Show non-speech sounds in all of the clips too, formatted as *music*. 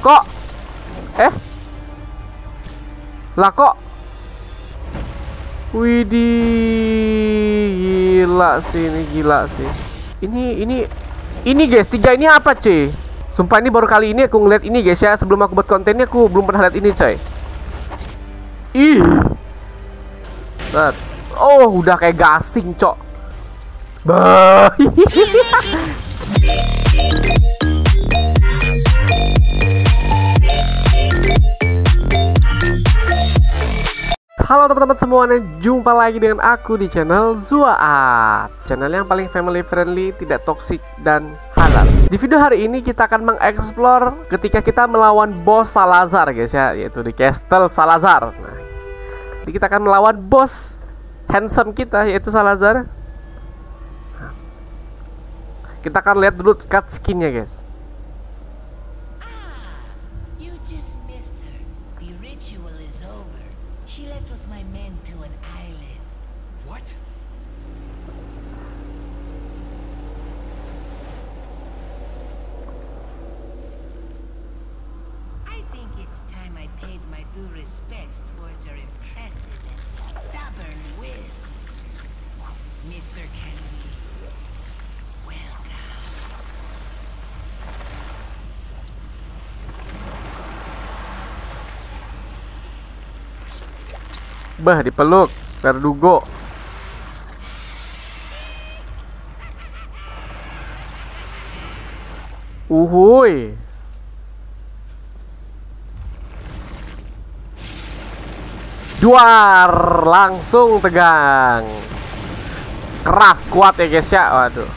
Kok? Eh? Lah kok? Widih, gila sih ini gila sih. Ini ini ini guys, tiga ini apa cuy? Sumpah ini baru kali ini aku ngeliat ini guys ya. Sebelum aku buat kontennya aku belum pernah lihat ini coy. Ih. Set. Oh, udah kayak gasing, cok. Bah. *laughs* Halo teman-teman semuanya, jumpa lagi dengan aku di channel Zuaat. Channel yang paling family friendly, tidak toxic dan halal. Di video hari ini kita akan mengeksplor ketika kita melawan bos Salazar guys ya Yaitu di Castle Salazar. Nah, Jadi kita akan melawan bos handsome kita yaitu Salazar. Kita akan lihat dulu cut skinnya guys paid my due respects towards your impressive and stubborn will. Mr. Kennedy, welcome. Bah dipeluk Verdugo Uhuy Duar Langsung tegang. Keras kuat ya guys ya. Waduh.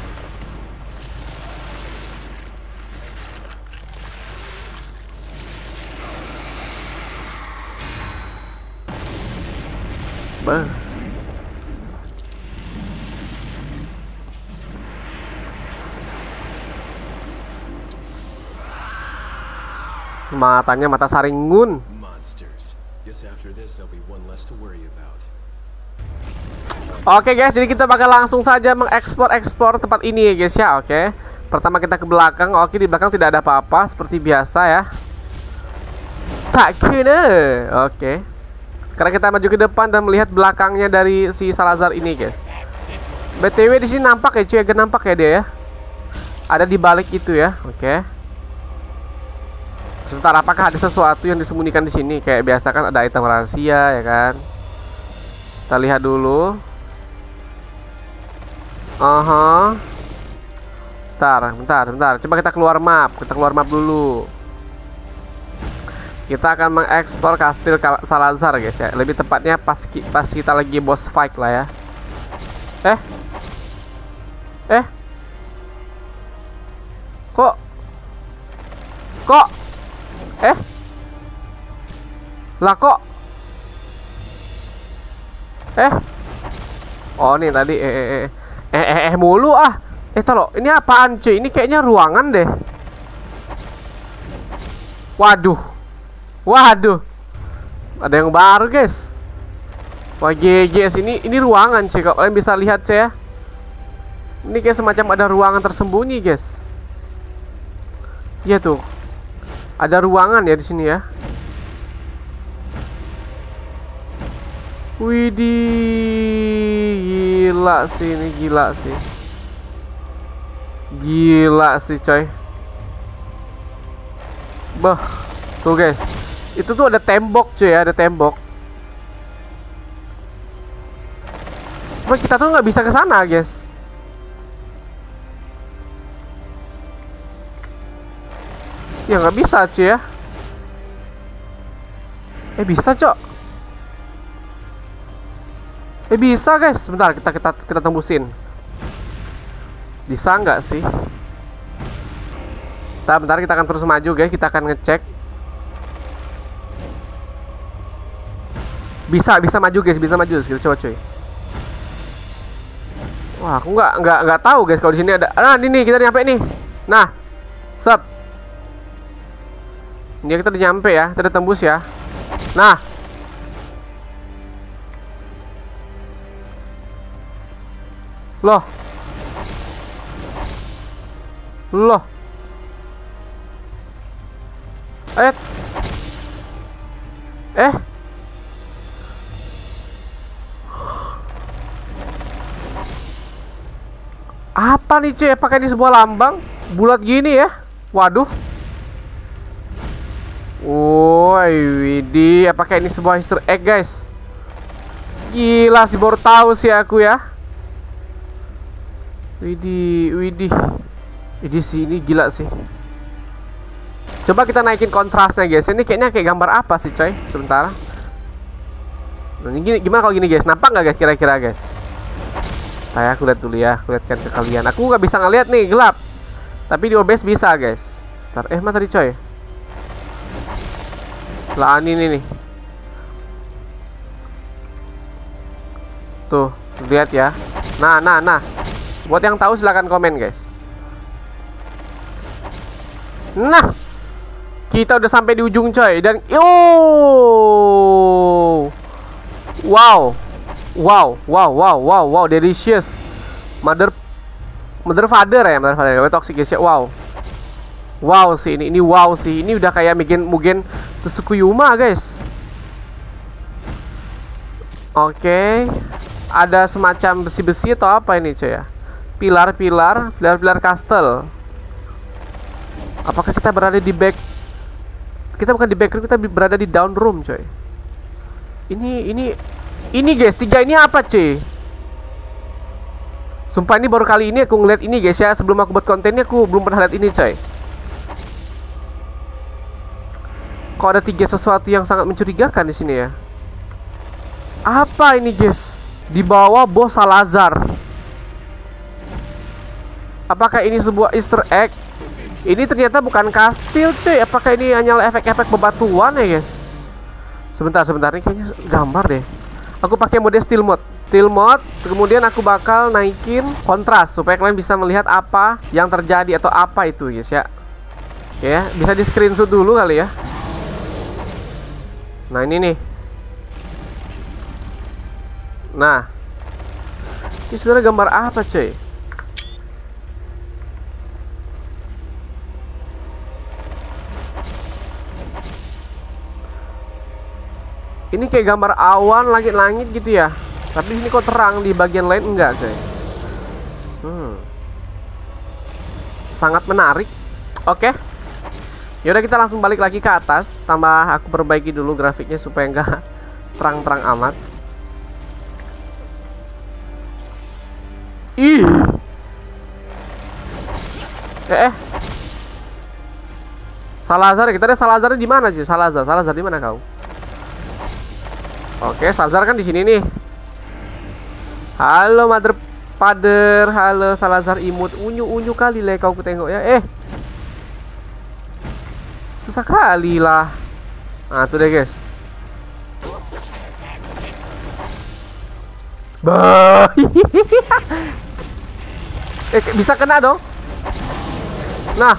Bah. Matanya mata saringun. Oke guys, jadi kita bakal langsung saja mengekspor-ekspor tempat ini ya guys ya, oke. Pertama kita ke belakang, oke di belakang tidak ada apa-apa seperti biasa ya. Tak kena, oke. Karena kita maju ke depan dan melihat belakangnya dari si Salazar ini guys. BTW di sini nampak ya cuy, nampak ya dia ya. Ada di balik itu ya, oke. Sebentar, apakah ada sesuatu yang disembunyikan di sini? Kayak biasa kan ada item rahasia ya kan. Kita lihat dulu. Aha. Bentar, bentar, bentar. Coba kita keluar map. Kita keluar map dulu. Kita akan mengekspor kastil Salazar, guys ya. Lebih tepatnya pas pas kita lagi boss fight lah ya. Eh? Eh? Kok? Kok? Eh? Lah kok? Eh? Oh nih tadi eh eh eh eh eh, eh mulu ah. Eh tolong, ini apaan cuy? Ini kayaknya ruangan deh. Waduh. Waduh. Ada yang baru, guys. Wah, GGS ini ini ruangan cuy. Kalau kalian bisa lihat cuy ya. Ini kayak semacam ada ruangan tersembunyi, guys. Iya tuh. Ada ruangan ya di sini ya. Widih, gila sih ini gila sih. Gila sih coy. Bah, tuh guys. Itu tuh ada tembok cuy ya, ada tembok. Cuma kita tuh nggak bisa ke sana guys. Ya nggak bisa cuy ya. Eh bisa cok. Eh bisa guys, sebentar kita kita kita tembusin. Bisa nggak sih? Bentar, bentar kita akan terus maju guys, kita akan ngecek. Bisa, bisa maju guys, bisa maju. Kita coba cuy. Wah, aku nggak nggak nggak tahu guys kalau di sini ada. Nah, ini nih kita nyampe nih. Nah, sep. Ini kita udah nyampe ya, kita udah tembus ya. Nah, Loh. Loh. Eh. Eh. Apa nih cuy? Apakah ini sebuah lambang bulat gini ya? Waduh. Woi, Widi, apakah ini sebuah Easter egg, guys? Gila sih baru tahu sih aku ya. Widi, Widi. Widi sih ini gila sih. Coba kita naikin kontrasnya, guys. Ini kayaknya kayak gambar apa sih, coy? Sebentar. Nah, ini gini, gimana kalau gini, guys? Nampak nggak, guys? Kira-kira, guys? Nah, aku lihat dulu ya. Aku lihatkan ke kalian. Aku nggak bisa ngeliat nih, gelap. Tapi di OBS bisa, guys. Sebentar. Eh, mana tadi, coy? Lah, ini nih. Tuh, lihat ya. Nah, nah, nah. Buat yang tahu silahkan komen, guys. Nah, kita udah sampai di ujung, coy. Dan yo, wow, wow, wow, wow, wow, wow, delicious. Mother, mother father ya, mother father. Toxic ya. Wow, wow sih ini, ini wow sih. Ini udah kayak Mugen Mugen Tsukuyuma, guys. Oke, ada semacam besi-besi atau apa ini, coy ya? Pilar-pilar, pilar-pilar castle. Apakah kita berada di back kita bukan di back room, kita berada di down room, coy. Ini ini ini guys, tiga ini apa, cuy? Sumpah ini baru kali ini aku ngeliat ini guys ya. Sebelum aku buat kontennya aku belum pernah lihat ini, coy. Kok ada tiga sesuatu yang sangat mencurigakan di sini ya? Apa ini, guys? Di bawah bos Salazar. Apakah ini sebuah Easter egg? Ini ternyata bukan kastil cuy Apakah ini hanya efek-efek bebatuan ya guys Sebentar sebentar ini kayaknya gambar deh Aku pakai mode still mode Still mode Kemudian aku bakal naikin kontras Supaya kalian bisa melihat apa yang terjadi Atau apa itu guys ya ya Bisa di screenshot dulu kali ya Nah ini nih Nah Ini sebenarnya gambar apa cuy Ini kayak gambar awan langit-langit gitu ya. Tapi ini kok terang di bagian lain enggak, coy. Hmm. Sangat menarik. Oke. Yaudah kita langsung balik lagi ke atas. Tambah aku perbaiki dulu grafiknya supaya enggak *laughs* terang-terang amat. Ih. Eh, eh. Salazar, kita lihat Salazar di mana sih? Salazar, Salazar di mana kau? Oke, Salazar kan di sini nih. Halo mother father, halo Salazar imut. Unyu-unyu kali le kau kutengok ya. Eh. Susah kali lah. Nah, tuh deh, guys. *laughs* Eh, bisa kena dong. Nah.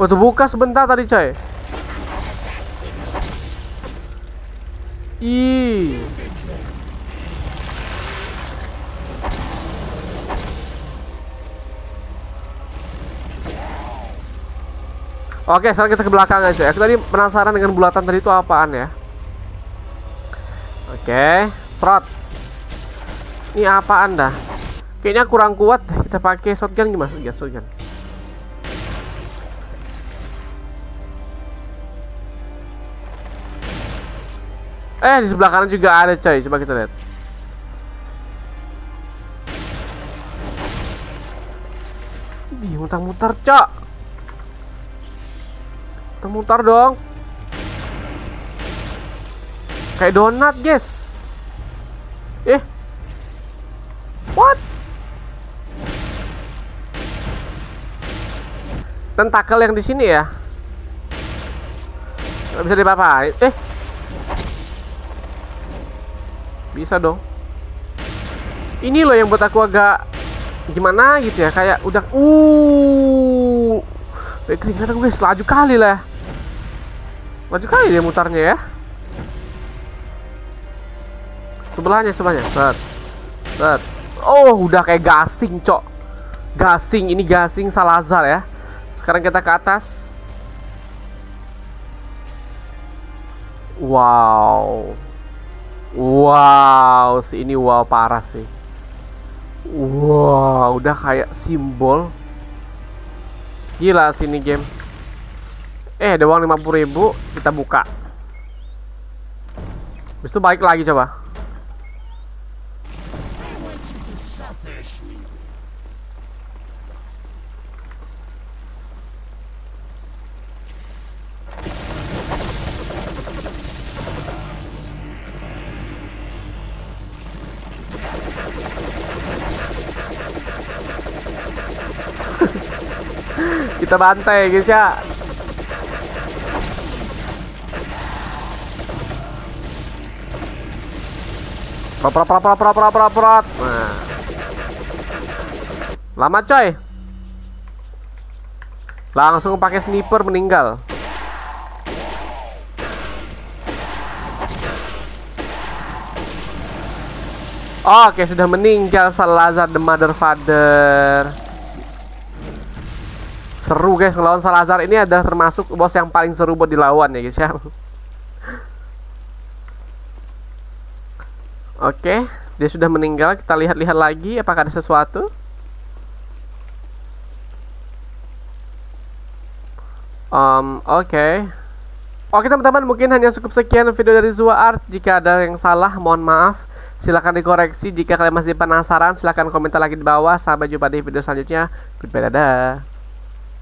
Waktu buka sebentar tadi, coy. Ih. Oke, sekarang kita ke belakang aja. Aku tadi penasaran dengan bulatan tadi itu apaan ya. Oke, trot. Ini apaan dah? Kayaknya kurang kuat. Kita pakai shotgun gimana? Ya, shotgun. Eh, di sebelah kanan juga ada, coy. Coba kita lihat. Ih, mutar-mutar, cok. Mutar-mutar dong. Kayak donat, guys. Eh. What? Tentakel yang di sini ya. Gak bisa diapa-apain. Eh. Bisa dong. Ini loh yang buat aku agak gimana gitu ya, kayak udah uh keringat gue laju kali lah. Laju kali dia mutarnya ya. Sebelahnya sebelahnya. Set. Set. Oh, udah kayak gasing, Cok. Gasing, ini gasing Salazar ya. Sekarang kita ke atas. Wow. Wow, si ini wow parah sih. Wow, udah kayak simbol. Gila sini game. Eh, ada uang 50.000, kita buka. Habis itu balik lagi coba. Kita bantai guys ya. Prot prot prot prot prot prot prot. Nah. Lama coy. Langsung pakai sniper meninggal. Oke, sudah meninggal Salazar the Mother Father. Seru guys ngelawan Salazar ini adalah termasuk bos yang paling seru buat dilawan ya guys ya. Oke, dia sudah meninggal. Kita lihat-lihat lagi apakah ada sesuatu. Um, oke. Oke teman-teman, mungkin hanya cukup sekian video dari Zua Art. Jika ada yang salah, mohon maaf. Silahkan dikoreksi. Jika kalian masih penasaran, silahkan komentar lagi di bawah. Sampai jumpa di video selanjutnya. Goodbye, dadah.